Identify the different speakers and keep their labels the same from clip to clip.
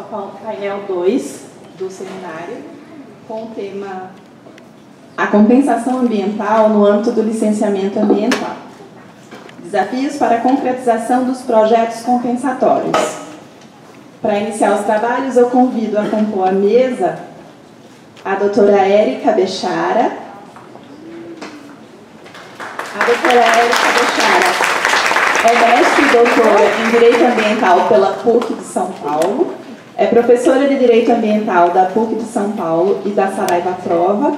Speaker 1: painel 2 do seminário com o tema A compensação ambiental no âmbito do licenciamento ambiental. Desafios para a concretização dos projetos compensatórios. Para iniciar os trabalhos, eu convido a compor a mesa a doutora Érica Bechara. A doutora Érica Bechara é mestre e doutora em Direito Ambiental pela PUC de São Paulo é professora de Direito Ambiental da PUC de São Paulo e da Saraiva Prova.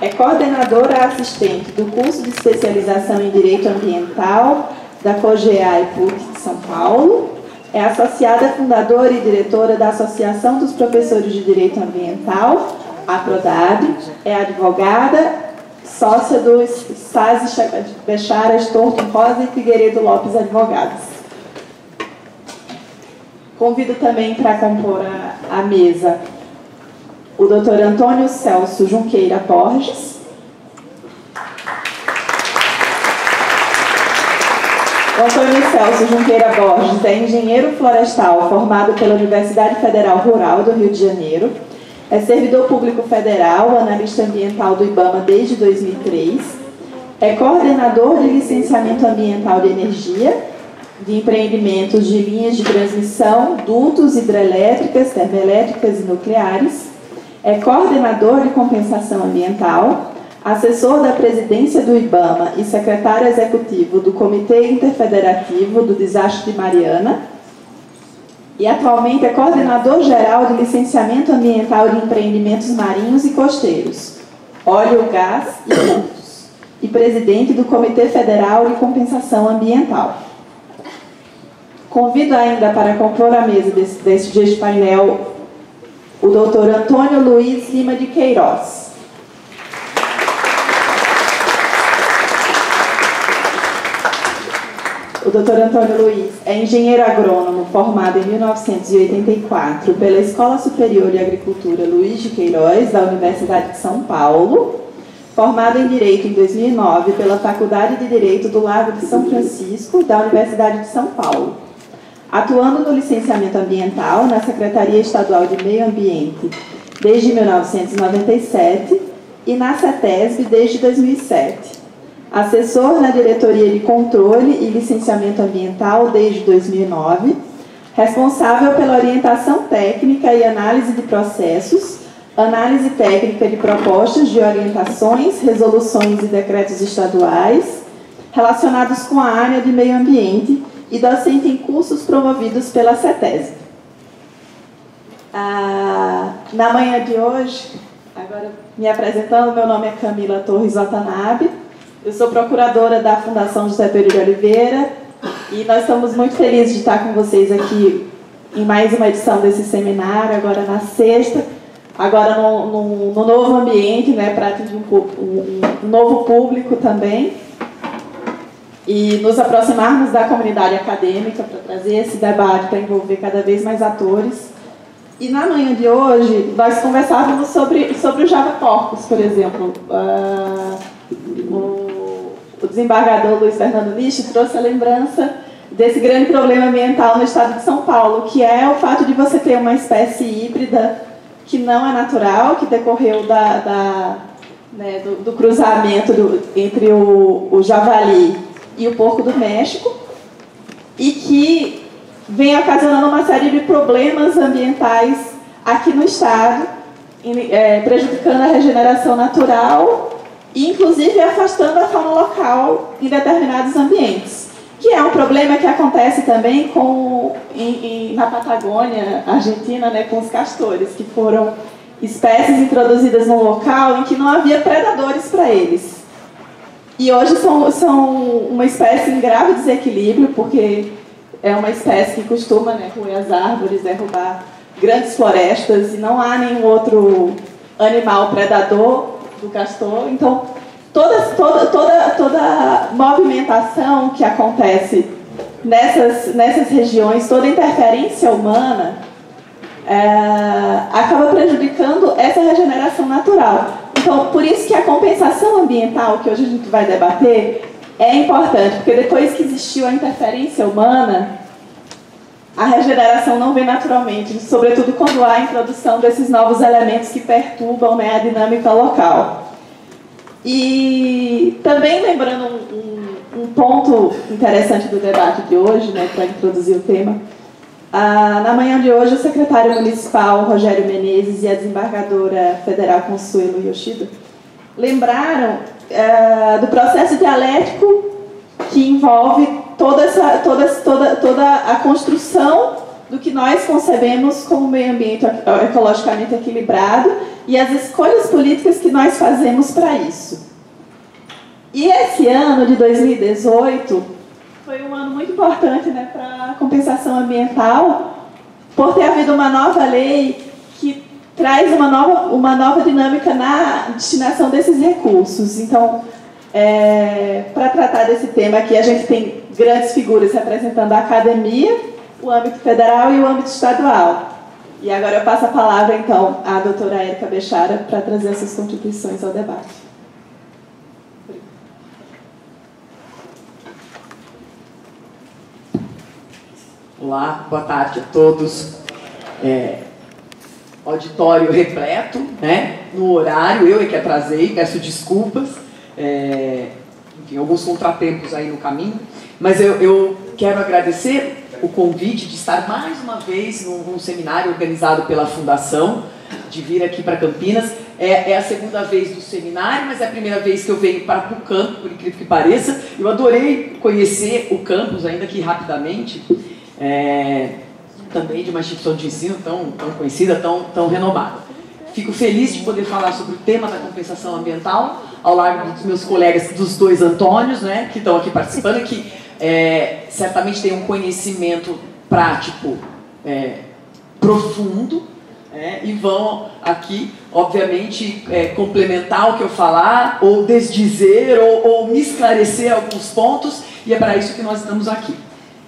Speaker 1: É coordenadora assistente do curso de especialização em Direito Ambiental da COGEA e PUC de São Paulo. É associada fundadora e diretora da Associação dos Professores de Direito Ambiental, a PRODAB. É advogada, sócia do SASI Bechara Estorto Rosa e Figueiredo Lopes Advogados. Convido também para compor a, a mesa o doutor Antônio Celso Junqueira Borges. O Antônio Celso Junqueira Borges é engenheiro florestal formado pela Universidade Federal Rural do Rio de Janeiro. É servidor público federal, analista ambiental do IBAMA desde 2003. É coordenador de licenciamento ambiental de energia de empreendimentos de linhas de transmissão, dutos hidrelétricas, termoelétricas e nucleares, é coordenador de compensação ambiental, assessor da presidência do IBAMA e secretário executivo do Comitê Interfederativo do Desastre de Mariana, e atualmente é coordenador geral de licenciamento ambiental de empreendimentos marinhos e costeiros, óleo, gás e pontos, e presidente do Comitê Federal de Compensação Ambiental. Convido ainda para compor a mesa desse, desse dia de painel o doutor Antônio Luiz Lima de Queiroz. O doutor Antônio Luiz é engenheiro agrônomo formado em 1984 pela Escola Superior de Agricultura Luiz de Queiroz, da Universidade de São Paulo, formado em Direito em 2009 pela Faculdade de Direito do Lago de São Francisco, da Universidade de São Paulo atuando no licenciamento ambiental na Secretaria Estadual de Meio Ambiente desde 1997 e na CETESB desde 2007. Assessor na Diretoria de Controle e Licenciamento Ambiental desde 2009, responsável pela orientação técnica e análise de processos, análise técnica de propostas de orientações, resoluções e decretos estaduais relacionados com a área de meio ambiente e docente em cursos promovidos pela CETESB. Ah, na manhã de hoje, agora me apresentando, meu nome é Camila Torres Watanabe, eu sou procuradora da Fundação José Pereira Oliveira e nós estamos muito felizes de estar com vocês aqui em mais uma edição desse seminário, agora na sexta, agora no, no, no novo ambiente, né, para atingir um, um, um novo público também e nos aproximarmos da comunidade acadêmica para trazer esse debate para envolver cada vez mais atores. E na manhã de hoje, nós conversávamos sobre, sobre o Java Corpus, por exemplo. Uh, o, o, desembargador Luiz Fernando Nisch trouxe a lembrança desse grande problema ambiental no estado de São Paulo, que é o fato de você ter uma espécie híbrida que não é natural, que decorreu da, da né, do, do, cruzamento do, entre o, o javali e o porco do México, e que vem ocasionando uma série de problemas ambientais aqui no estado, é, prejudicando a regeneração natural e, inclusive, afastando a fauna local em determinados ambientes. Que é um problema que acontece também com, em, em, na Patagônia Argentina, né, com os castores, que foram espécies introduzidas num local em que não havia predadores para eles. E hoje são, são uma espécie em grave desequilíbrio, porque é uma espécie que costuma né, roer as árvores, derrubar grandes florestas, e não há nenhum outro animal predador do castor. Então, toda, toda, toda, toda movimentação que acontece nessas, nessas regiões, toda interferência humana, é, acaba prejudicando essa regeneração natural. Então, por isso que a compensação ambiental, que hoje a gente vai debater, é importante, porque depois que existiu a interferência humana, a regeneração não vem naturalmente, sobretudo quando há a introdução desses novos elementos que perturbam né, a dinâmica local. E também lembrando um, um, um ponto interessante do debate de hoje, né, para introduzir o tema, ah, na manhã de hoje, o secretário municipal Rogério Menezes e a desembargadora federal Consuelo Yoshida lembraram ah, do processo dialético que envolve toda, essa, toda, toda, toda a construção do que nós concebemos como meio ambiente ecologicamente equilibrado e as escolhas políticas que nós fazemos para isso. E esse ano de 2018 foi um ano muito importante né, para a compensação ambiental, por ter havido uma nova lei que traz uma nova, uma nova dinâmica na destinação desses recursos. Então, é, para tratar desse tema aqui, a gente tem grandes figuras representando a academia, o âmbito federal e o âmbito estadual. E agora eu passo a palavra, então, à doutora Érica Bechara para trazer essas contribuições ao debate.
Speaker 2: Olá, boa tarde a todos. É, auditório repleto, né? No horário, eu é que atrasei, peço desculpas é, enfim, alguns contratempos aí no caminho. Mas eu, eu, quero agradecer o convite de estar mais uma vez num, num seminário organizado pela Fundação, de vir aqui para Campinas. É, é, a segunda vez do seminário, mas é a primeira vez que eu venho para o campo, por incrível que pareça. Eu adorei conhecer o campus, ainda que rapidamente, é, também de uma instituição de ensino tão, tão conhecida, tão, tão renomada. Fico feliz de poder falar sobre o tema da compensação ambiental, ao lado dos meus colegas, dos dois Antônios, né, que estão aqui participando, que é, certamente têm um conhecimento prático é, profundo, é, e vão aqui, obviamente, é, complementar o que eu falar, ou desdizer, ou, ou me esclarecer alguns pontos, e é para isso que nós estamos aqui.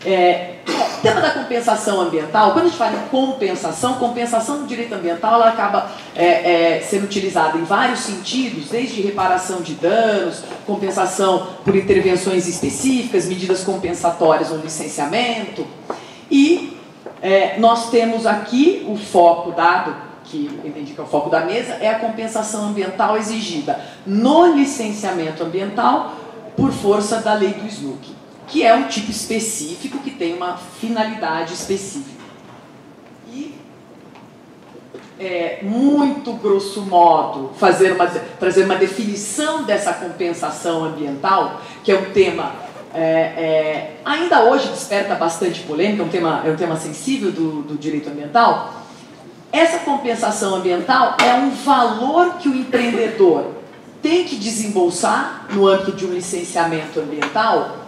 Speaker 2: É, o tema da compensação ambiental, quando a gente fala em compensação, compensação do direito ambiental ela acaba é, é, sendo utilizada em vários sentidos, desde reparação de danos, compensação por intervenções específicas, medidas compensatórias no licenciamento. E é, nós temos aqui o foco dado, que eu entendi que é o foco da mesa, é a compensação ambiental exigida no licenciamento ambiental por força da lei do SNUC que é um tipo específico que tem uma finalidade específica. E, é, muito grosso modo, fazer uma, trazer uma definição dessa compensação ambiental, que é um tema é, é, ainda hoje desperta bastante polêmica, é um tema, é um tema sensível do, do direito ambiental. Essa compensação ambiental é um valor que o empreendedor tem que desembolsar no âmbito de um licenciamento ambiental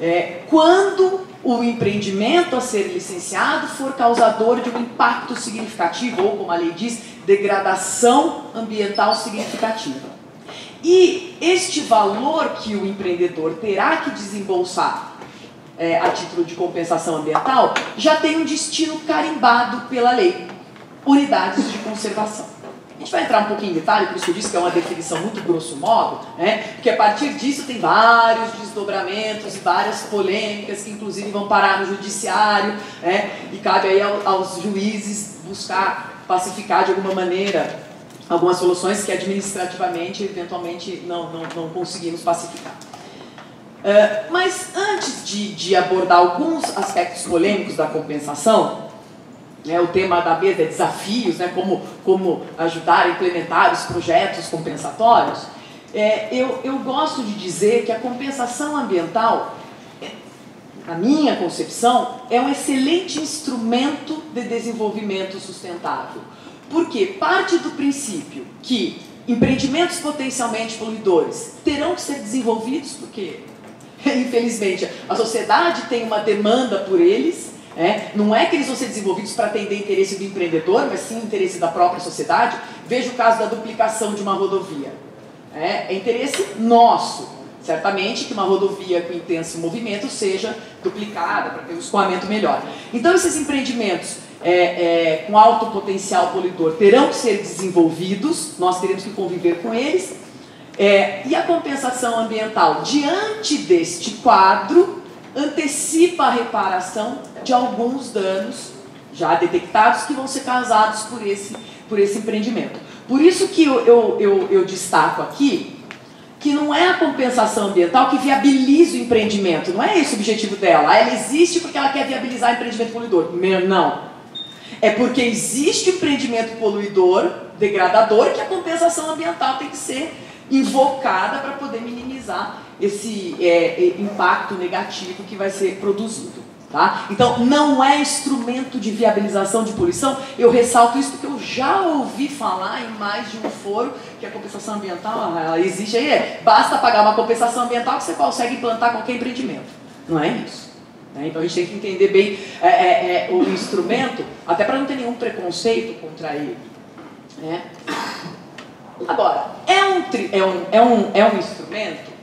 Speaker 2: é, quando o empreendimento a ser licenciado for causador de um impacto significativo, ou, como a lei diz, degradação ambiental significativa. E este valor que o empreendedor terá que desembolsar é, a título de compensação ambiental já tem um destino carimbado pela lei: unidades de conservação. Gente vai entrar um pouquinho em detalhe, por isso que eu disse que é uma definição muito grosso modo, né? porque a partir disso tem vários desdobramentos e várias polêmicas que inclusive vão parar no judiciário, né? e cabe aí aos juízes buscar pacificar de alguma maneira algumas soluções que administrativamente, eventualmente, não, não, não conseguimos pacificar. Uh, mas antes de, de abordar alguns aspectos polêmicos da compensação, né, o tema da mesa é desafios, né, como, como ajudar a implementar os projetos compensatórios. É, eu, eu gosto de dizer que a compensação ambiental, na minha concepção, é um excelente instrumento de desenvolvimento sustentável. Porque parte do princípio que empreendimentos potencialmente poluidores terão que ser desenvolvidos, porque, infelizmente, a sociedade tem uma demanda por eles, é, não é que eles vão ser desenvolvidos para atender interesse do empreendedor, mas sim interesse da própria sociedade. Veja o caso da duplicação de uma rodovia. É, é interesse nosso, certamente, que uma rodovia com intenso movimento seja duplicada para ter um escoamento melhor. Então, esses empreendimentos é, é, com alto potencial poluidor terão que ser desenvolvidos, nós teremos que conviver com eles. É, e a compensação ambiental, diante deste quadro, antecipa a reparação de alguns danos já detectados que vão ser causados por esse, por esse empreendimento. Por isso que eu, eu, eu, eu destaco aqui que não é a compensação ambiental que viabiliza o empreendimento, não é esse o objetivo dela. Ela existe porque ela quer viabilizar o empreendimento poluidor. Não. É porque existe empreendimento poluidor, degradador, que a compensação ambiental tem que ser invocada para poder minimizar esse é, é, impacto negativo que vai ser produzido. Tá? Então, não é instrumento de viabilização de poluição. Eu ressalto isso porque eu já ouvi falar em mais de um foro que a compensação ambiental ela existe aí. É, basta pagar uma compensação ambiental que você consegue implantar qualquer empreendimento. Não é isso. Né? Então, a gente tem que entender bem é, é, é o instrumento, até para não ter nenhum preconceito contra ele. Né? Agora, é um, é, um, é, um, é um instrumento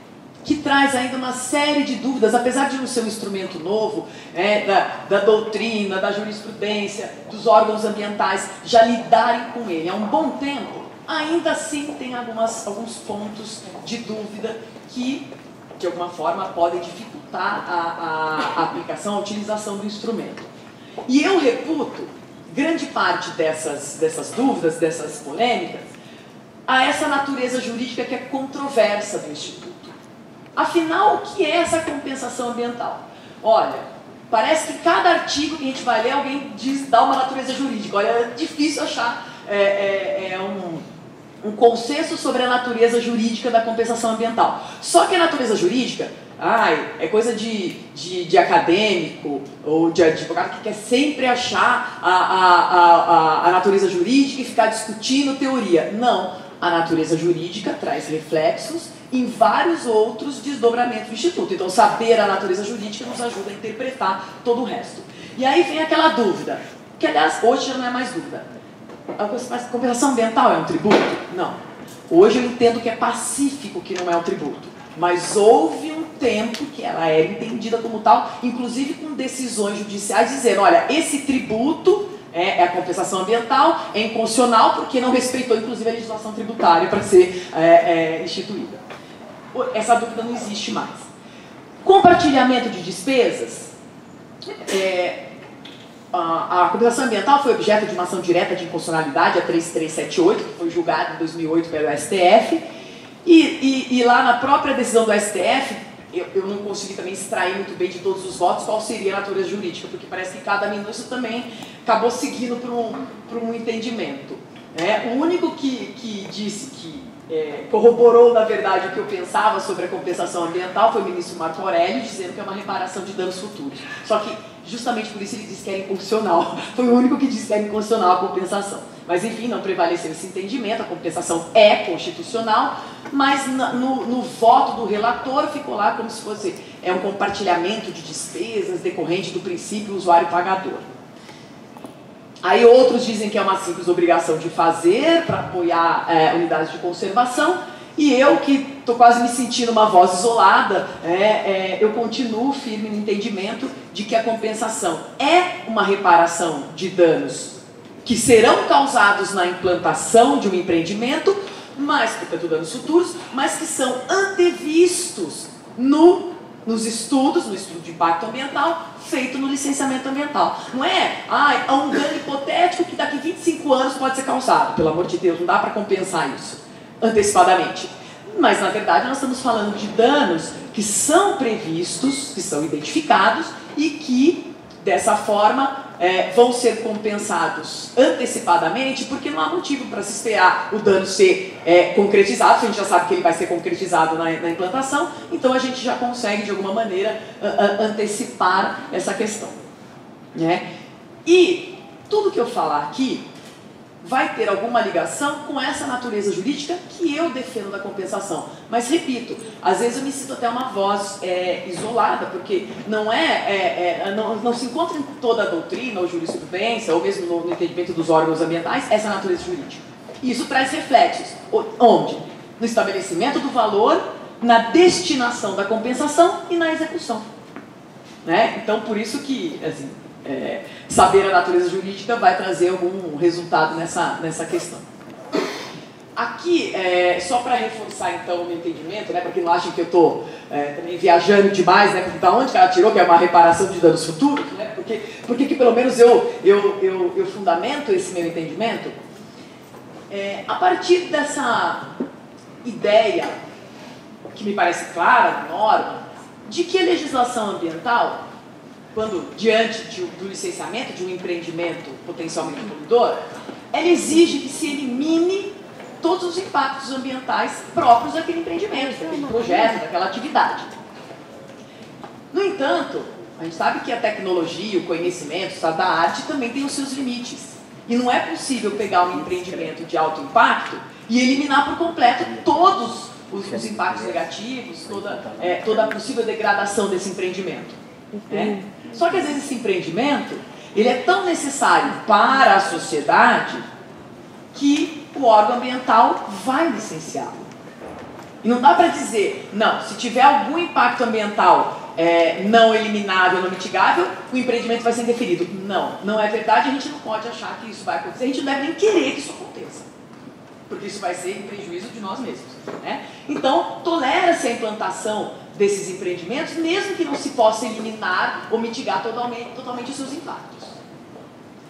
Speaker 2: que traz ainda uma série de dúvidas, apesar de não ser um instrumento novo, é, da, da, doutrina, da jurisprudência, dos órgãos ambientais já lidarem com ele há um bom tempo, ainda assim tem algumas, alguns pontos de dúvida que, de alguma forma, podem dificultar a, a, a aplicação, a utilização do instrumento. E eu reputo grande parte dessas, dessas dúvidas, dessas polêmicas, a essa natureza jurídica que é controversa do Instituto. Afinal, o que é essa compensação ambiental? Olha, parece que cada artigo que a gente vai ler, alguém diz, dá uma natureza jurídica. Olha, é difícil achar é, é, é um, um consenso sobre a natureza jurídica da compensação ambiental. Só que a natureza jurídica, ai, é coisa de, de, de acadêmico ou de advogado que quer sempre achar a, a, a, a natureza jurídica e ficar discutindo teoria. Não, a natureza jurídica traz reflexos em vários outros desdobramentos do Instituto. Então, saber a natureza jurídica nos ajuda a interpretar todo o resto. E aí vem aquela dúvida, que aliás, hoje já não é mais dúvida. A compensação ambiental é um tributo? Não. Hoje eu entendo que é pacífico que não é um tributo. Mas houve um tempo que ela era entendida como tal, inclusive com decisões judiciais dizendo, olha, esse tributo é, é, a compensação ambiental, é inconstitucional porque não respeitou, inclusive, a legislação tributária para ser é, é, instituída. Essa dúvida não existe mais. Compartilhamento de despesas. É, a, a compensação ambiental foi objeto de uma ação direta de inconstitucionalidade, a 3378, que foi julgada em 2008 pelo STF. E, e, e lá na própria decisão do STF, eu, eu, não consegui também extrair muito bem de todos os votos qual seria a natureza jurídica, porque parece que cada ministro também acabou seguindo para um, um entendimento. É, o único que, que disse que é, corroborou, na verdade, o que eu pensava sobre a compensação ambiental foi o ministro Marco Aurélio, dizendo que é uma reparação de danos futuros. Só que, justamente por isso, ele disse que era inconstitucional. Foi o único que disse que era inconstitucional a compensação. Mas, enfim, não prevaleceu esse entendimento, a compensação é constitucional, mas no, no voto do relator ficou lá como se fosse é um compartilhamento de despesas decorrente do princípio usuário-pagador. Aí outros dizem que é uma simples obrigação de fazer para apoiar é, unidades de conservação. E eu, que estou quase me sentindo uma voz isolada, é, é, eu continuo firme no entendimento de que a compensação é uma reparação de danos que serão causados na implantação de um empreendimento, mas, portanto, danos futuros, mas que são antevistos no nos estudos, no estudo de impacto ambiental, feito no licenciamento ambiental. Não é, ah, é um dano hipotético que daqui 25 anos pode ser causado. Pelo amor de Deus, não dá para compensar isso antecipadamente. Mas, na verdade, nós estamos falando de danos que são previstos, que são identificados e que, dessa forma, é, vão ser compensados antecipadamente, porque não há motivo para se esperar o dano ser é, concretizado, a gente já sabe que ele vai ser concretizado na, na implantação, então a gente já consegue, de alguma maneira, antecipar essa questão. Né? E tudo que eu falar aqui vai ter alguma ligação com essa natureza jurídica que eu defendo da compensação. Mas repito, às vezes eu me sinto até uma voz é, isolada, porque não é, é, é, não, não se encontra em toda a doutrina ou jurisprudência, ou mesmo no, no entendimento dos órgãos ambientais, essa natureza jurídica. Isso traz reflexos. Onde? No estabelecimento do valor, na destinação da compensação e na execução. Né? Então, por isso que, assim, é, saber a natureza jurídica vai trazer algum resultado nessa, nessa questão. aqui, é, só para reforçar então o meu entendimento, né, para que não achem que eu estou é, também viajando demais, né, da onde que ela tirou que é uma reparação de danos futuros, né, porque, porque que pelo menos eu, eu, eu, eu fundamento esse meu entendimento é, a partir dessa ideia, que me parece clara, norma, de que a legislação ambiental, quando diante de, do licenciamento de um empreendimento potencialmente poluidor, ela exige que se elimine todos os impactos ambientais próprios daquele empreendimento, daquele projeto, daquela atividade. No entanto, a gente sabe que a tecnologia, o conhecimento, o estado da arte também tem os seus limites. E não é possível pegar um empreendimento de alto impacto e eliminar por completo todos os, os impactos negativos, toda, é, toda a possível degradação desse empreendimento. Né? Só que às vezes esse empreendimento ele é tão necessário para a sociedade que o órgão ambiental vai licenciá-lo. E não dá para dizer, não, se tiver algum impacto ambiental é, não eliminável, não mitigável, o empreendimento vai ser indeferido. Não, não é verdade, a gente não pode achar que isso vai acontecer, a gente não deve nem querer que isso aconteça. Porque isso vai ser em prejuízo de nós mesmos. Né? Então, tolera-se a implantação desses empreendimentos, mesmo que não se possa eliminar ou mitigar totalmente, totalmente os seus impactos.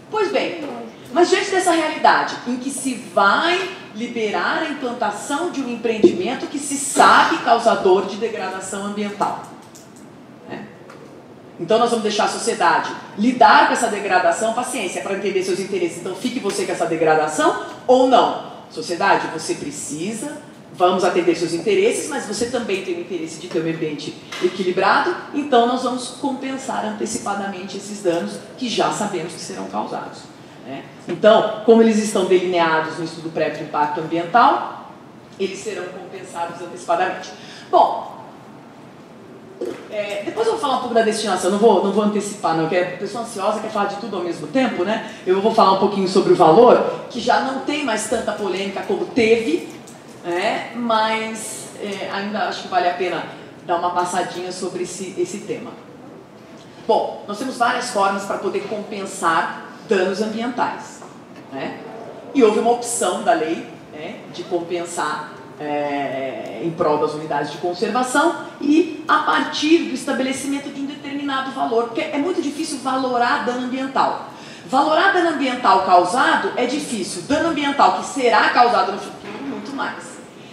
Speaker 2: Pois bem, mas diante dessa realidade em que se vai liberar a implantação de um empreendimento que se sabe causador de degradação ambiental. Né? Então nós vamos deixar a sociedade lidar com essa degradação, paciência, para entender seus interesses. Então fique você com essa degradação ou não. Sociedade, você precisa vamos atender seus interesses, mas você também tem o interesse de ter um ambiente equilibrado, então nós vamos compensar antecipadamente esses danos que já sabemos que serão causados. Né? Então, como eles estão delineados no estudo prévio de impacto ambiental, eles serão compensados antecipadamente. Bom, é, depois eu vou falar um pouco da destinação, não vou, não vou antecipar, não, que a pessoa ansiosa quer falar de tudo ao mesmo tempo, né? Eu vou falar um pouquinho sobre o valor, que já não tem mais tanta polêmica como teve, é, mas é, ainda acho que vale a pena dar uma passadinha sobre esse, esse tema. Bom, nós temos várias formas para poder compensar danos ambientais. Né? E houve uma opção da lei né, de compensar é, em prol das unidades de conservação e a partir do estabelecimento de um determinado valor, porque é muito difícil valorar dano ambiental. Valorar dano ambiental causado é difícil, dano ambiental que será causado no futuro, muito mais.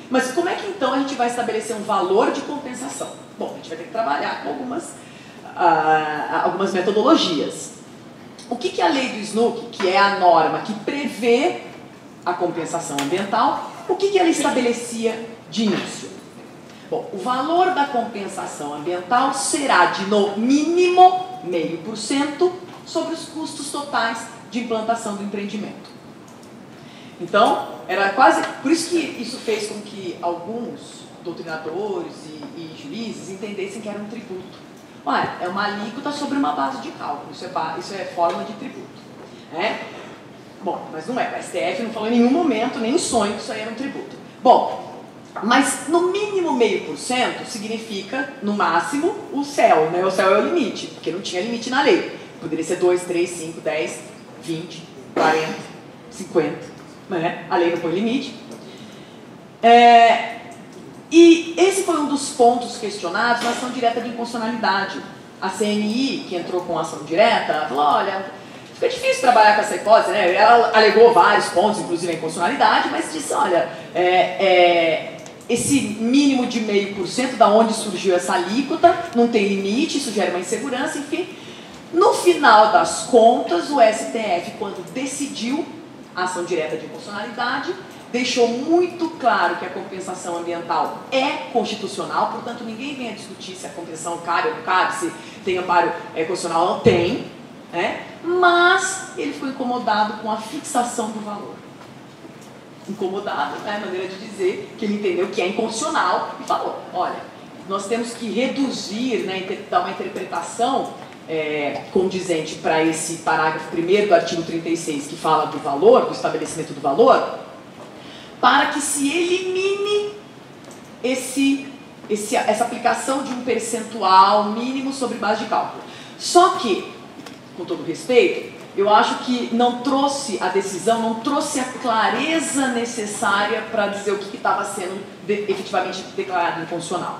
Speaker 2: Mas como é que então a gente vai estabelecer um valor de compensação? Bom, a gente vai ter que trabalhar com algumas, ah, algumas metodologias. O que, que a lei do SNUC, que é a norma que prevê a compensação ambiental, o que, que ela estabelecia de início? Bom, o valor da compensação ambiental será de no mínimo meio por cento sobre os custos totais de implantação do empreendimento. Então, era quase. Por isso que isso fez com que alguns doutrinadores e, e juízes entendessem que era um tributo. Olha, é uma alíquota sobre uma base de cálculo, isso é, isso é forma de tributo. Né? Bom, mas não é. A STF não falou em nenhum momento, nem em sonho, que isso aí era um tributo. Bom, mas no mínimo meio por cento significa, no máximo, o céu. Né? O céu é o limite, porque não tinha limite na lei. Poderia ser 2, 3, 5, 10, 20, 40, 50 né? a lei não põe limite. É, e esse foi um dos pontos questionados na ação direta de inconstitucionalidade. A CNI, que entrou com ação direta, falou: olha, fica difícil trabalhar com essa hipótese, né? Ela alegou vários pontos, inclusive a inconstitucionalidade, mas disse: olha, é, é, esse mínimo de meio por cento, da onde surgiu essa alíquota, não tem limite, isso gera uma insegurança, enfim. No final das contas, o STF, quando decidiu a ação direta de inconstitucionalidade, deixou muito claro que a compensação ambiental é constitucional, portanto ninguém vem a discutir se a compensação cabe ou não cabe, se tem amparo é, constitucional ou não tem, né? mas ele ficou incomodado com a fixação do valor. Incomodado é a maneira de dizer que ele entendeu que é inconstitucional e falou, olha, nós temos que reduzir, né, dar uma interpretação é, condizente para esse parágrafo 1 do artigo 36, que fala do valor, do estabelecimento do valor, para que se elimine esse, esse, essa aplicação de um percentual mínimo sobre base de cálculo. Só que, com todo respeito, eu acho que não trouxe a decisão, não trouxe a clareza necessária para dizer o que estava sendo de, efetivamente declarado inconstitucional.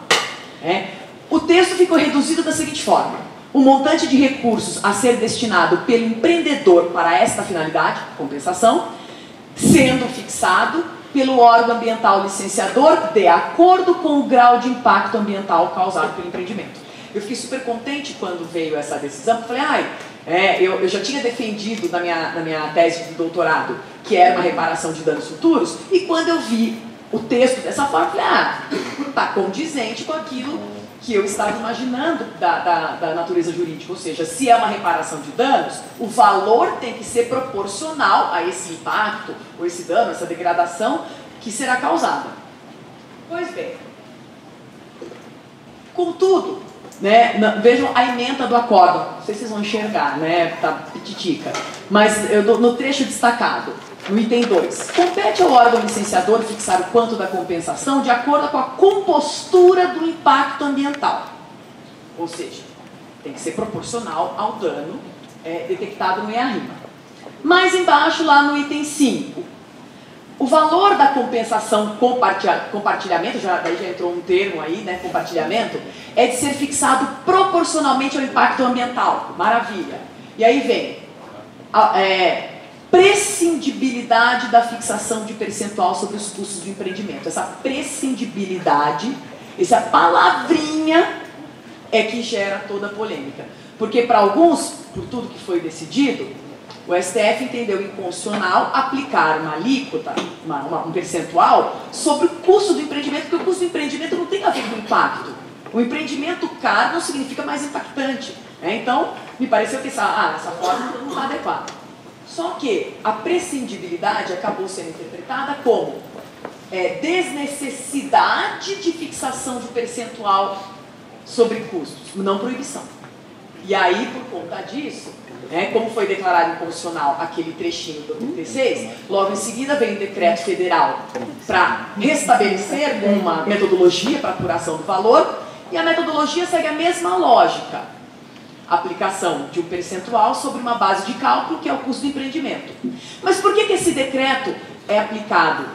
Speaker 2: É. O texto ficou reduzido da seguinte forma: o montante de recursos a ser destinado pelo empreendedor para esta finalidade, compensação, sendo fixado pelo órgão ambiental licenciador de acordo com o grau de impacto ambiental causado pelo empreendimento. Eu fiquei super contente quando veio essa decisão, falei, ai, é, eu, eu, já tinha defendido na minha, na minha tese de doutorado que era uma reparação de danos futuros, e quando eu vi o texto dessa forma, falei, ah, está condizente com aquilo que eu estava imaginando da, da, da, natureza jurídica. Ou seja, se é uma reparação de danos, o valor tem que ser proporcional a esse impacto, ou esse dano, essa degradação que será causada. Pois bem. Contudo, né, vejam a emenda do acordo. Não sei se vocês vão enxergar, né? Tá pititica. Mas eu, no trecho destacado, no item 2, compete ao órgão licenciador fixar o quanto da compensação de acordo com a compostura do impacto ambiental. Ou seja, tem que ser proporcional ao dano é, detectado no EARIMA. Mais embaixo, lá no item 5, o valor da compensação compartilhamento, já, daí já entrou um termo aí, né, compartilhamento, é de ser fixado proporcionalmente ao impacto ambiental. Maravilha. E aí vem é, prescindibilidade da fixação de percentual sobre os custos do empreendimento. Essa prescindibilidade, essa palavrinha é que gera toda a polêmica. Porque para alguns, por tudo que foi decidido, o STF entendeu inconstitucional aplicar uma alíquota, uma, uma, um percentual, sobre o custo do empreendimento, porque o custo do empreendimento não tem a ver com impacto. O empreendimento caro não significa mais impactante. Né? Então, me pareceu que essa, ah, essa forma não está adequada. Só que a prescindibilidade acabou sendo interpretada como é, desnecessidade de fixação de percentual sobre custos, não proibição. E aí, por conta disso, né, como foi declarado inconstitucional aquele trechinho do 36, logo em seguida vem o decreto federal para restabelecer uma metodologia para apuração do valor, e a metodologia segue a mesma lógica aplicação de um percentual sobre uma base de cálculo, que é o custo do empreendimento. Mas por que, que esse decreto é aplicado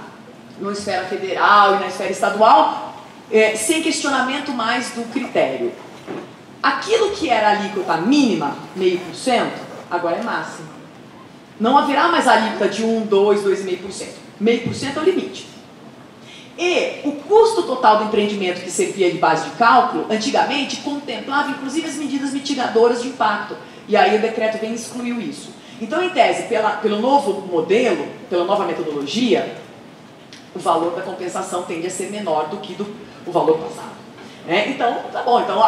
Speaker 2: na esfera federal e na esfera estadual, é, sem questionamento mais do critério? Aquilo que era alíquota mínima, meio por cento, agora é máxima. Não haverá mais alíquota de 1, 2, 2,5%. Meio por cento é o limite. E o custo total do empreendimento que servia de base de cálculo, antigamente, contemplava inclusive as medidas mitigadoras de impacto. E aí o decreto vem excluiu isso. Então, em tese, pela, pelo novo modelo, pela nova metodologia, o valor da compensação tende a ser menor do que do, o valor passado. É, então, tá bom. Então,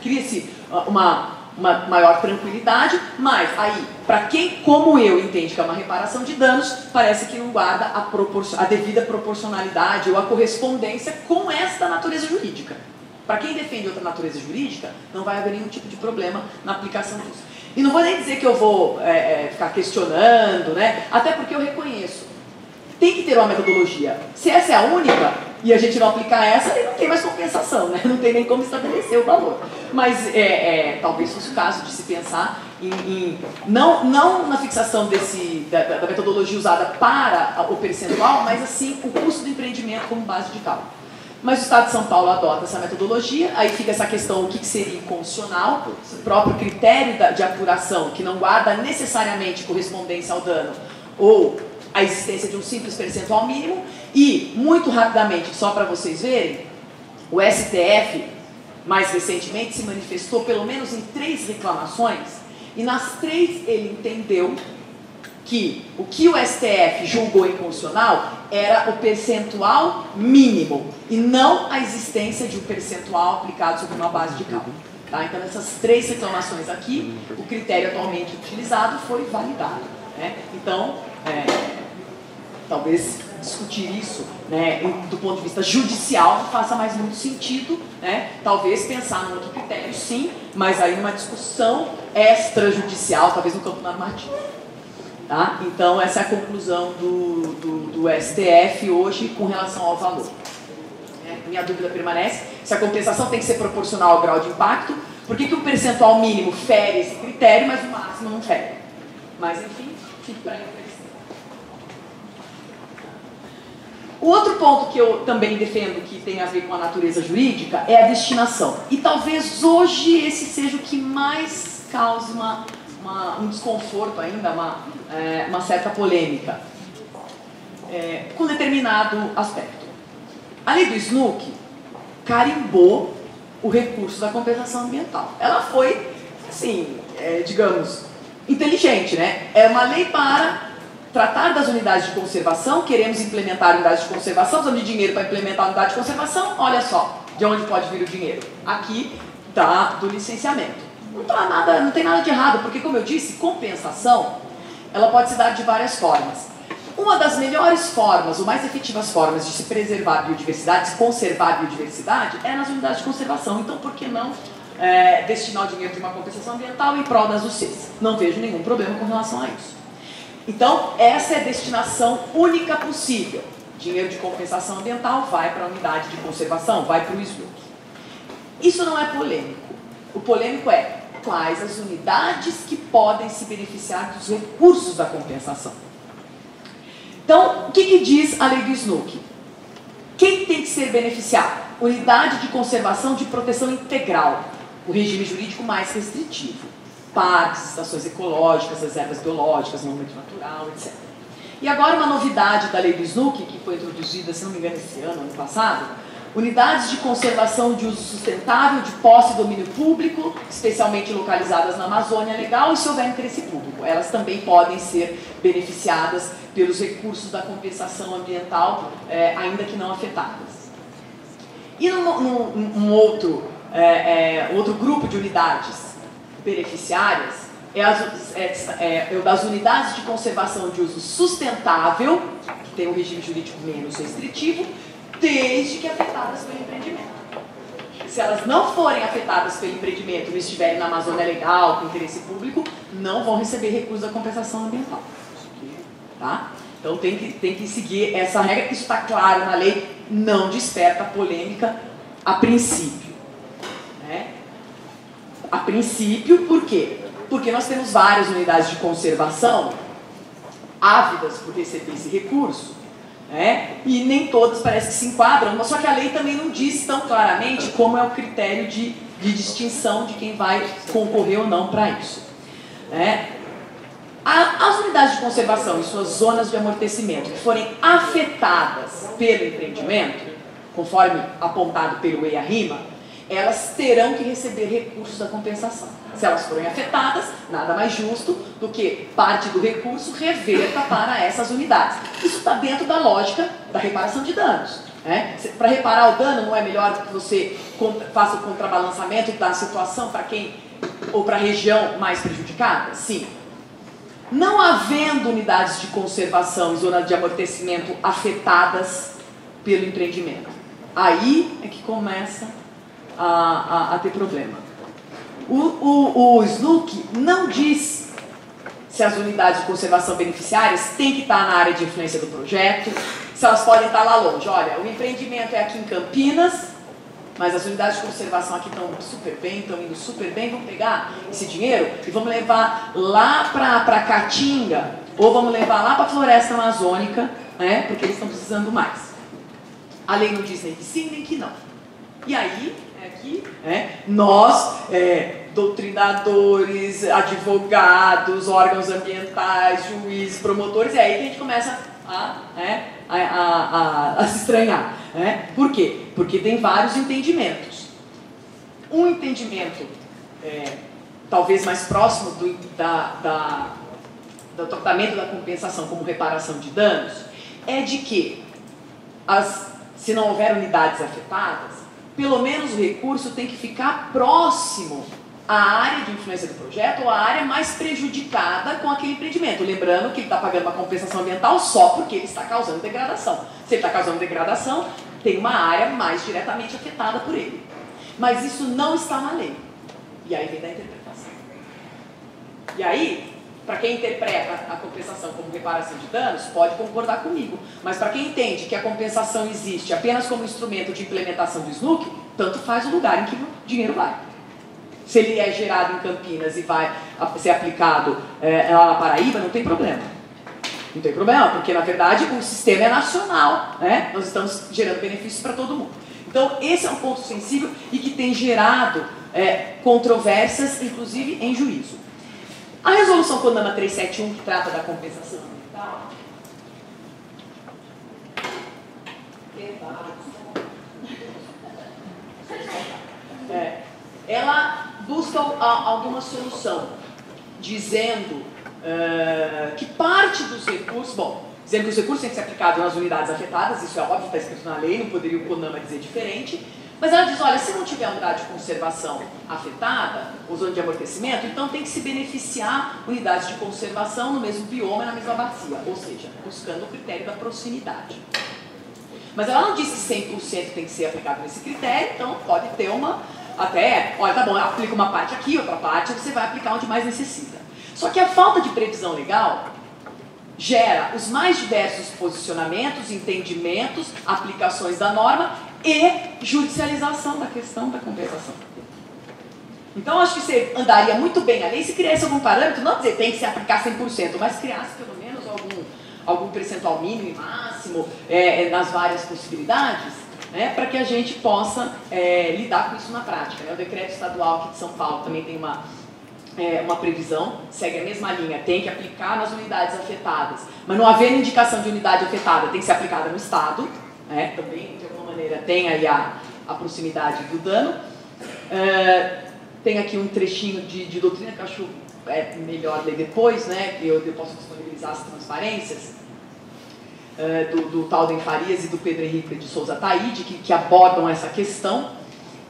Speaker 2: cria-se uma uma maior tranquilidade, mas aí, para quem, como eu, entende que é uma reparação de danos, parece que não guarda a, a devida proporcionalidade ou a correspondência com esta natureza jurídica. Para quem defende outra natureza jurídica, não vai haver nenhum tipo de problema na aplicação disso. E não vou nem dizer que eu vou é, é, ficar questionando, né? até porque eu reconheço. Tem que ter uma metodologia. Se essa é a única, e a gente não aplicar essa, aí não tem mais compensação, né? não tem nem como estabelecer o valor. Mas é, é, talvez fosse o caso de se pensar em, em não, não na fixação desse, da, da, metodologia usada para o percentual, mas assim o custo do empreendimento como base de cálculo. Mas o Estado de São Paulo adota essa metodologia, aí fica essa questão o que seria inconstitucional, o próprio critério de apuração, que não guarda necessariamente correspondência ao dano, ou a existência de um simples percentual mínimo e, muito rapidamente, só para vocês verem, o STF, mais recentemente, se manifestou pelo menos em três reclamações e nas três ele entendeu que o que o STF julgou inconstitucional era o percentual mínimo e não a existência de um percentual aplicado sobre uma base de cálculo. Tá? Então, essas três reclamações aqui, o critério atualmente utilizado foi validado. Né? Então, é, talvez discutir isso né, do ponto de vista judicial não faça mais muito sentido, né? talvez pensar num outro critério sim, mas aí numa discussão extrajudicial, talvez no campo normativo. Tá? Então essa é a conclusão do, do, do STF hoje com relação ao valor. É, minha dúvida permanece, se a compensação tem que ser proporcional ao grau de impacto, por que, que o percentual mínimo fere esse critério, mas o máximo não fere? Mas, enfim, fique para O outro ponto que eu também defendo que tem a ver com a natureza jurídica é a destinação. E talvez hoje esse seja o que mais cause uma, uma, um desconforto ainda, uma, é, uma certa polêmica é, com determinado aspecto. A lei do SNUC carimbou o recurso da compensação ambiental. Ela foi, assim, é, digamos, inteligente, né? É uma lei para tratar das unidades de conservação, queremos implementar unidades de conservação, precisamos de dinheiro para implementar unidade de conservação, olha só de onde pode vir o dinheiro. Aqui tá do licenciamento. Não, tá nada, não tem nada de errado, porque como eu disse, compensação ela pode se dar de várias formas. Uma das melhores formas, ou mais efetivas formas de se preservar a biodiversidade, se conservar a biodiversidade, é nas unidades de conservação. Então, por que não é, destinar o dinheiro de uma compensação ambiental em prol das UCs? Não vejo nenhum problema com relação a isso. Então, essa é a destinação única possível. Dinheiro de compensação ambiental vai para a unidade de conservação, vai para o SLUC. Isso não é polêmico. O polêmico é quais as unidades que podem se beneficiar dos recursos da compensação. Então, o que, que diz a lei do SNUC? Quem tem que ser beneficiado? Unidade de conservação de proteção integral, o regime jurídico mais restritivo parques, estações ecológicas, reservas biológicas, monumento natural, etc. E agora uma novidade da lei do SNUC, que foi introduzida, se não me engano, esse ano, ano passado, unidades de conservação de uso sustentável, de posse e domínio público, especialmente localizadas na Amazônia Legal e se houver interesse público. Elas também podem ser beneficiadas pelos recursos da compensação ambiental, é, ainda que não afetadas. E num, num, outro, é, é, outro grupo de unidades beneficiárias é, as, é, é, é das unidades de conservação de uso sustentável, que tem um regime jurídico menos restritivo, desde que afetadas pelo empreendimento. Se elas não forem afetadas pelo empreendimento e estiverem na Amazônia Legal, com interesse público, não vão receber recurso da compensação ambiental. Tá? Então tem que, tem que seguir essa regra, isso está claro na lei, não desperta polêmica a princípio a princípio, por quê? Porque nós temos várias unidades de conservação ávidas por receber esse recurso, né? e nem todas parece que se enquadram, mas só que a lei também não diz tão claramente como é o critério de, de distinção de quem vai concorrer ou não para isso. Né? As unidades de conservação e suas zonas de amortecimento que forem afetadas pelo empreendimento, conforme apontado pelo EIA-RIMA, elas terão que receber recursos da compensação. Se elas forem afetadas, nada mais justo do que parte do recurso reverta para essas unidades. Isso está dentro da lógica da reparação de danos. Né? Para reparar o dano, não é melhor que você faça o contrabalançamento da situação para quem ou para a região mais prejudicada? Sim. Não havendo unidades de conservação e zonas de amortecimento afetadas pelo empreendimento, aí é que começa a, a, a ter problema. O, o, o SNUC não diz se as unidades de conservação beneficiárias têm que estar na área de influência do projeto, se elas podem estar lá longe. Olha, o empreendimento é aqui em Campinas, mas as unidades de conservação aqui estão super bem, estão indo super bem, vamos pegar esse dinheiro e vamos levar lá para Caatinga, ou vamos levar lá para a floresta amazônica, né, porque eles estão precisando mais. A lei não diz nem que sim, nem que não. E aí, aqui, né, nós, é, doutrinadores, advogados, órgãos ambientais, juízes, promotores, é aí que a gente começa a, né, a, a, a, se estranhar. Né? Por quê? Porque tem vários entendimentos. Um entendimento, é, talvez mais próximo do, da, da, do tratamento da compensação como reparação de danos, é de que, as, se não houver unidades afetadas, pelo menos o recurso tem que ficar próximo à área de influência do projeto ou à área mais prejudicada com aquele empreendimento. Lembrando que ele está pagando uma compensação ambiental só porque ele está causando degradação. Se ele está causando degradação, tem uma área mais diretamente afetada por ele. Mas isso não está na lei. E aí vem da interpretação. E aí, para quem interpreta a compensação como reparação de danos, pode concordar comigo. Mas para quem entende que a compensação existe apenas como instrumento de implementação do SNUC, tanto faz o lugar em que o dinheiro vai. Se ele é gerado em Campinas e vai ser aplicado é, lá na Paraíba, não tem problema. Não tem problema, porque na verdade o sistema é nacional, né? nós estamos gerando benefícios para todo mundo. Então, esse é um ponto sensível e que tem gerado é, controvérsias, inclusive em juízo. A resolução CONAMA 371, que trata da compensação ambiental, é, ela busca alguma solução, dizendo uh, que parte dos recursos, bom, dizendo que os recursos têm que ser aplicados nas unidades afetadas, isso é óbvio, está escrito na lei, não poderia o CONAMA dizer diferente, mas ela diz, olha, se não tiver unidade de conservação afetada, ou zona de amortecimento, então tem que se beneficiar unidades de conservação no mesmo bioma na mesma bacia, ou seja, buscando o critério da proximidade. Mas ela não disse 100% tem que ser aplicado nesse critério, então pode ter uma, até, olha, tá bom, aplica uma parte aqui, outra parte, você vai aplicar onde mais necessita. Só que a falta de previsão legal gera os mais diversos posicionamentos, entendimentos, aplicações da norma e judicialização da questão da compensação. Então, acho que você andaria muito bem a lei se criasse algum parâmetro, não dizer tem que se aplicar 100%, mas criasse pelo menos algum, algum percentual mínimo e máximo é, é, nas várias possibilidades, né, para que a gente possa é, lidar com isso na prática. Né? O decreto estadual aqui de São Paulo também tem uma, é, uma previsão, segue a mesma linha, tem que aplicar nas unidades afetadas, mas não havendo indicação de unidade afetada, tem que ser aplicada no Estado, né, também maneira tem aí a, a proximidade do dano. É, tem aqui um trechinho de, de, doutrina que eu acho é melhor ler depois, né, que eu, eu posso disponibilizar as transparências, é, do, do Talden Farias e do Pedro Henrique de Souza Taide, que, que abordam essa questão.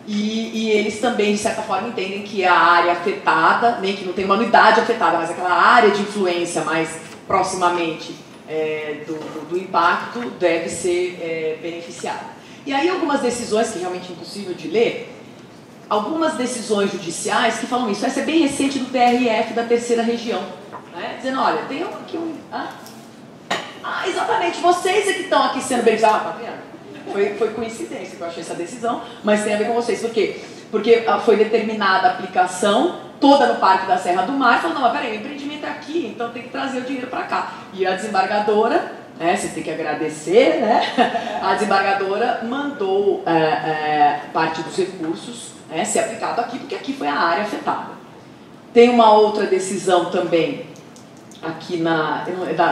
Speaker 2: E, e, eles também, de certa forma, entendem que a área afetada, nem que não tem uma unidade afetada, mas aquela área de influência mais proximamente é, do, do, do, impacto deve ser beneficiada. E aí algumas decisões, que é realmente impossível de ler, algumas decisões judiciais que falam isso. Essa é bem recente do TRF da terceira região. Né? Dizendo, olha, tem aqui um... Ah, ah exatamente, vocês é que estão aqui sendo beneficiados. Ah, tá vendo? Foi, foi coincidência que eu achei essa decisão, mas tem a ver com vocês. Por quê? Porque ah, foi determinada a aplicação toda no Parque da Serra do Mar, falou, não, mas peraí, o empreendimento é aqui, então tem que trazer o dinheiro para cá. E a desembargadora né, você tem que agradecer, né? A desembargadora mandou é, é, parte dos recursos né, ser aplicado aqui, porque aqui foi a área afetada. Tem uma outra decisão também aqui na,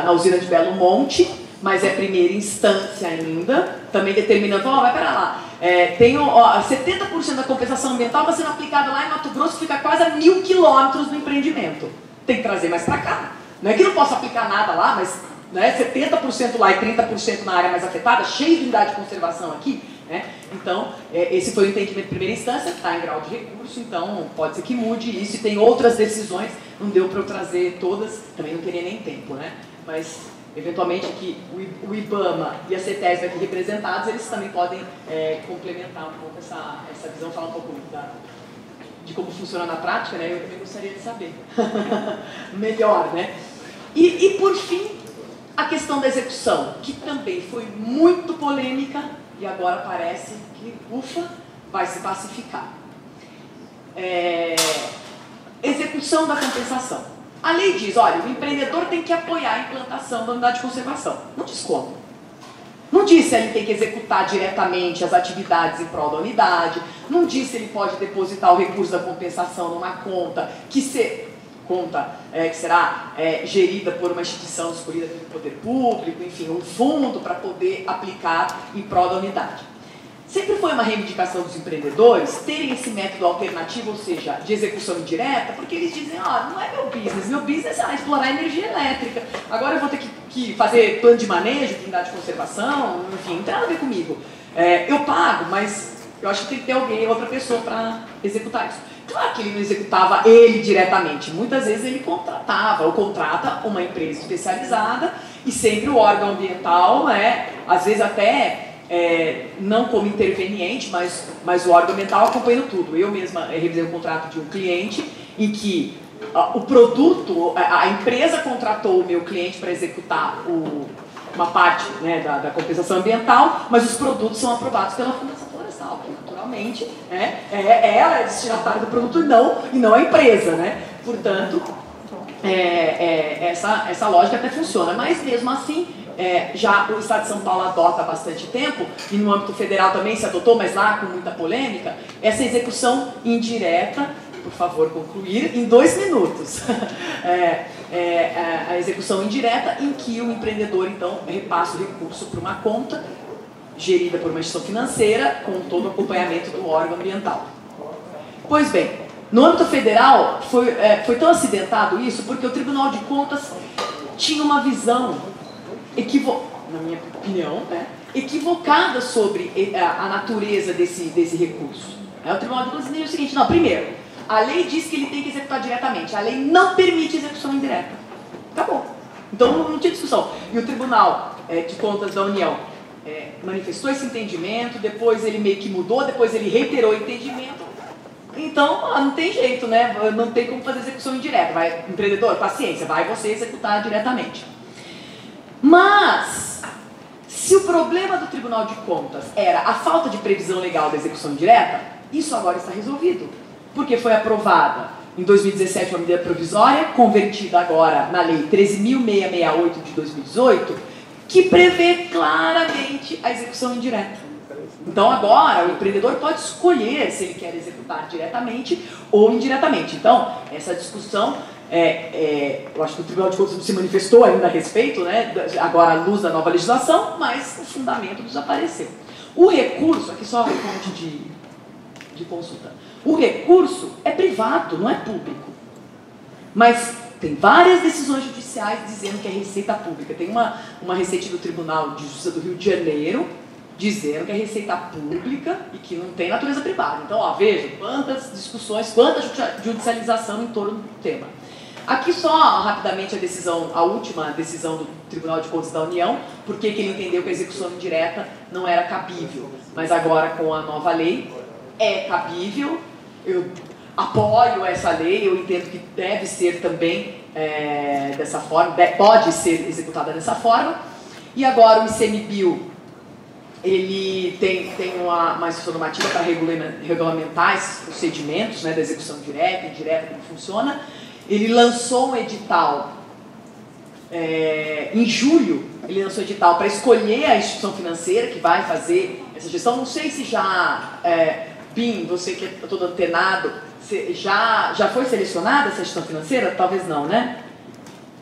Speaker 2: na usina de Belo Monte, mas é primeira instância ainda, também determinando, ó, oh, vai para lá. É, tem ó, 70% da compensação ambiental está sendo aplicada lá em Mato Grosso, fica quase a mil quilômetros do empreendimento. Tem que trazer mais para cá. Não é que não possa aplicar nada lá, mas né, 70% lá e 30% na área mais afetada, cheio de unidade de conservação aqui. Né? Então, é, esse foi o entendimento de primeira instância, está em grau de recurso, então pode ser que mude isso. E tem outras decisões, não deu para eu trazer todas, também não teria nem tempo, né? mas eventualmente aqui o IBAMA e a CETESB aqui representados, eles também podem é, complementar um pouco essa, essa visão, falar um pouco da, de como funciona na prática, né? eu também gostaria de saber melhor. Né? E, e por fim, a questão da execução, que também foi muito polêmica e agora parece que, ufa, vai se pacificar. É... Execução da compensação. A lei diz, olha, o empreendedor tem que apoiar a implantação da unidade de conservação. Não diz como. Não diz se ele tem que executar diretamente as atividades em prol da unidade. Não diz se ele pode depositar o recurso da compensação numa conta que se conta é, que será é, gerida por uma instituição escolhida pelo poder público, enfim, um fundo para poder aplicar em prol da unidade. Sempre foi uma reivindicação dos empreendedores terem esse método alternativo, ou seja, de execução indireta, porque eles dizem, ó, oh, não é meu business, meu business é explorar energia elétrica. Agora eu vou ter que, que fazer plano de manejo, unidade de conservação, enfim, não tem nada a ver comigo. É, eu pago, mas eu acho que tem que ter alguém, outra pessoa para executar isso. Claro que ele não executava ele diretamente, muitas vezes ele contratava ou contrata uma empresa especializada e sempre o órgão ambiental, né, às vezes até é, não como interveniente, mas, mas o órgão ambiental acompanhando tudo. Eu mesma revisei um contrato de um cliente em que a, o produto, a, a, empresa contratou o meu cliente para executar o, uma parte né, da, da compensação ambiental, mas os produtos são aprovados pela Fundação Florestal, naturalmente né, é, é ela é destinatária do produto e não, e não a empresa. Né? Portanto, é, é, essa, essa lógica até funciona, mas mesmo assim, é, já o Estado de São Paulo adota há bastante tempo, e no âmbito federal também se adotou, mas lá com muita polêmica, essa execução indireta, por favor, concluir, em dois minutos. É, é, é, a execução indireta, em que o empreendedor, então, repassa o recurso para uma conta gerida por uma instituição financeira, com todo o acompanhamento do órgão ambiental. Pois bem, no âmbito federal, foi, é, foi tão acidentado isso porque o Tribunal de Contas tinha uma visão equivocada, na minha opinião, né, equivocada sobre a, a natureza desse, desse recurso. É, o Tribunal de Contas diz o seguinte: não, primeiro, a lei diz que ele tem que executar diretamente, a lei não permite execução indireta. Acabou. Então não, não tinha discussão. E o Tribunal é, de Contas da União é, manifestou esse entendimento, depois ele meio que mudou, depois ele reiterou o entendimento. Então, não tem jeito, né? Não tem como fazer execução indireta. Vai, empreendedor, paciência, vai você executar diretamente. Mas, se o problema do Tribunal de Contas era a falta de previsão legal da execução direta, isso agora está resolvido. Porque foi aprovada em 2017 uma medida provisória, convertida agora na Lei 13.668 de 2018, que prevê claramente a execução indireta. Então agora o empreendedor pode escolher se ele quer executar diretamente ou indiretamente. Então, essa discussão é, é, eu acho que o Tribunal de Contas se manifestou ainda a respeito, né, agora à luz da nova legislação, mas o fundamento desapareceu. O recurso, aqui só a fonte de, de consulta, o recurso é privado, não é público. Mas tem várias decisões judiciais dizendo que é receita pública. Tem uma, uma receita do Tribunal de Justiça do Rio de Janeiro dizendo que é receita pública e que não tem natureza privada. Então, ó, veja quantas discussões, quanta judicialização em torno do tema. Aqui só rapidamente a decisão, a última decisão do Tribunal de Contas da União, porque que ele entendeu que a execução indireta não era cabível. Mas agora com a nova lei é cabível. Eu apoio essa lei, eu entendo que deve ser também é, dessa forma, pode ser executada dessa forma. E agora o ICMBio, ele tem, tem uma, uma normativa para regulamentar esses procedimentos né, da execução direta, indireta, como funciona ele lançou um edital é, em julho, ele lançou um edital para escolher a instituição financeira que vai fazer essa gestão. Não sei se já, é, você que é todo antenado, já, já foi selecionada essa instituição financeira? Talvez não, né?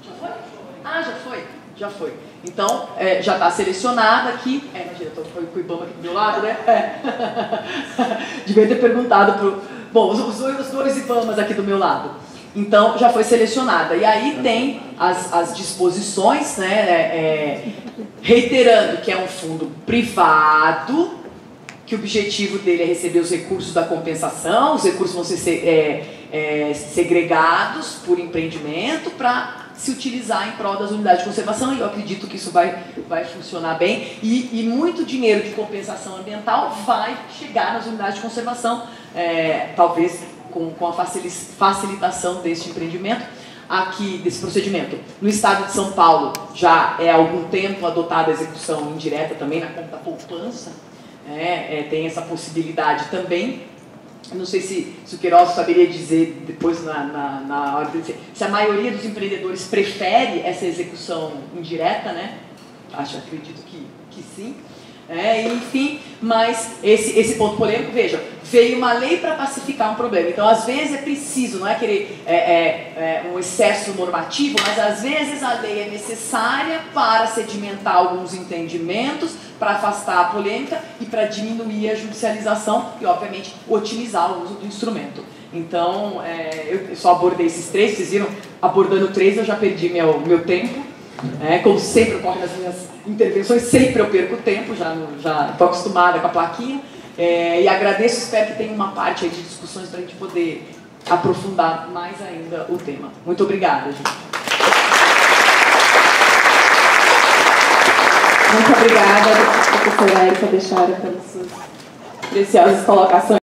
Speaker 2: Já foi? Ah, já foi, já foi. Então, é, já está selecionada aqui. É, imagina, estou com o Ibama aqui do meu lado, né? É. Devia ter perguntado para. Bom, os, os, os dois Ibamas aqui do meu lado. Então já foi selecionada. E aí tem as, as disposições, né, é, é, reiterando que é um fundo privado, que o objetivo dele é receber os recursos da compensação, os recursos vão ser é, é, segregados por empreendimento para se utilizar em prol das unidades de conservação, e eu acredito que isso vai, vai funcionar bem. E, e muito dinheiro de compensação ambiental vai chegar nas unidades de conservação, é, talvez com, com a facilitação deste empreendimento, aqui desse procedimento. No estado de São Paulo já é há algum tempo adotada a execução indireta também na conta poupança, é, é, tem essa possibilidade também. Não sei se, se o Queiroz saberia dizer depois na, na, na hora de dizer, se a maioria dos empreendedores prefere essa execução indireta, né? Acho, acredito que, que sim. É, enfim, mas esse, esse ponto polêmico, veja, veio uma lei para pacificar um problema. Então, às vezes é preciso, não é querer é, é, é, um excesso normativo, mas às vezes a lei é necessária para sedimentar alguns entendimentos, para afastar a polêmica e para diminuir a judicialização e, obviamente, otimizar o uso do instrumento. Então, é, eu só abordei esses três, vocês viram, abordando três eu já perdi meu, meu tempo. É, como sempre ocorre nas minhas intervenções, sempre eu perco tempo, já estou acostumada com a plaquinha. É, e agradeço, espero que tenha uma parte de discussões para a gente poder aprofundar mais ainda o tema. Muito obrigada, gente.
Speaker 1: Muito obrigada, professora Erika Bechara, pelas suas preciosas colocações.